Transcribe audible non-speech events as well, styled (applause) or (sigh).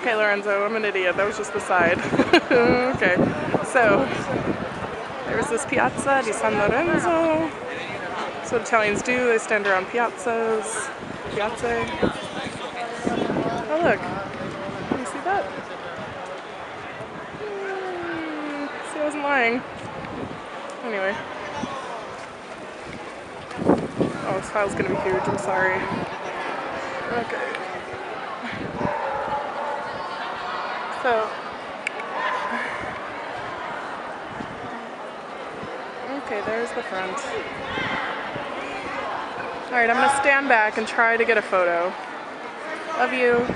Okay, Lorenzo, I'm an idiot. That was just the side. (laughs) okay, so there's this piazza di San Lorenzo. That's what Italians do. They stand around piazzas. Piazza. Oh, look. Can you see that? Mm, see, I wasn't lying. Anyway. Oh, this file's gonna be huge. I'm sorry. Okay. So, okay, there's the front. All right, I'm gonna stand back and try to get a photo of you